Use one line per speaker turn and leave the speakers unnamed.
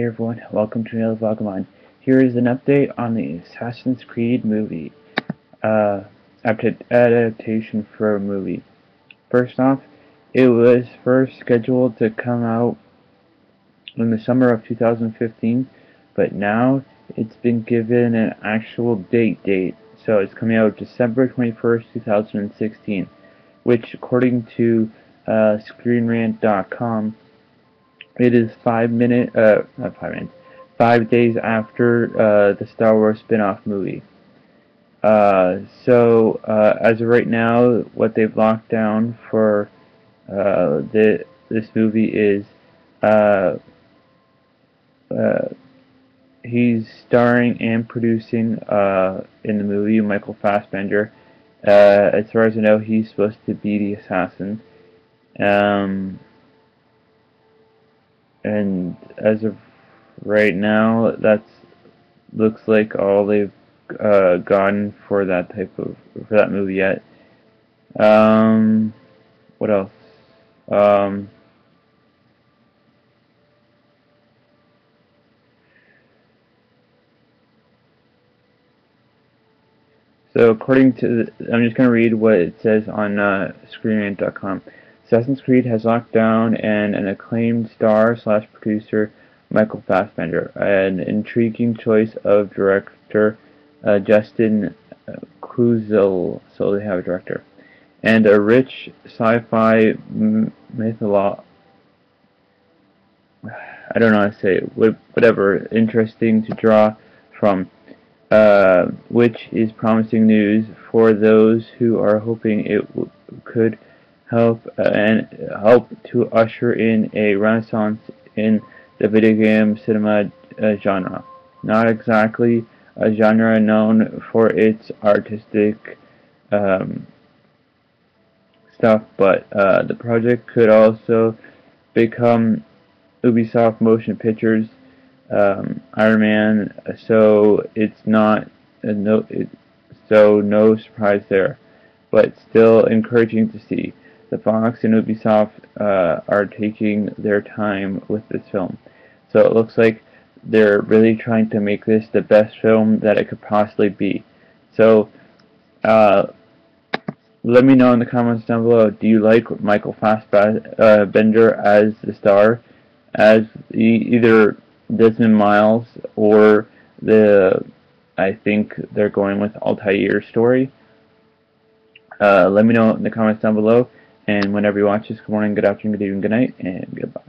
Hey everyone, welcome to another vlog of mine. Here is an update on the Assassin's Creed movie, uh, adaptation for a movie. First off, it was first scheduled to come out in the summer of 2015, but now it's been given an actual date date, so it's coming out December 21st, 2016, which according to uh, ScreenRant.com it is five minute, uh, not five minutes, five days after uh, the Star Wars spin-off movie. Uh, so uh, as of right now, what they've locked down for uh, the this movie is uh, uh, he's starring and producing uh, in the movie Michael Fassbender. Uh, as far as I know, he's supposed to be the assassin. Um, and as of right now, that's looks like all they've uh, gotten for that type of for that movie yet. Um, what else? Um, so according to, the, I'm just going to read what it says on uh, ScreenRant.com. Assassin's Creed has locked down and an acclaimed star slash producer Michael Fassbender, an intriguing choice of director uh, Justin Kurzel, so they have a director, and a rich sci-fi mytholo. I don't know how to say it, whatever, interesting to draw from, uh, which is promising news for those who are hoping it could help uh, and help to usher in a renaissance in the video game cinema uh, genre. Not exactly a genre known for its artistic um, stuff, but uh, the project could also become Ubisoft Motion Pictures um, Iron Man, so it's not no, it, so no surprise there, but still encouraging to see the Fox and Ubisoft uh, are taking their time with this film. So it looks like they're really trying to make this the best film that it could possibly be. So uh, let me know in the comments down below, do you like Michael Fassbender uh, as the star, as either Desmond Miles or the, I think they're going with Altair story. Uh, let me know in the comments down below. And whenever you watch this, good morning, good afternoon, good evening, good night, and goodbye.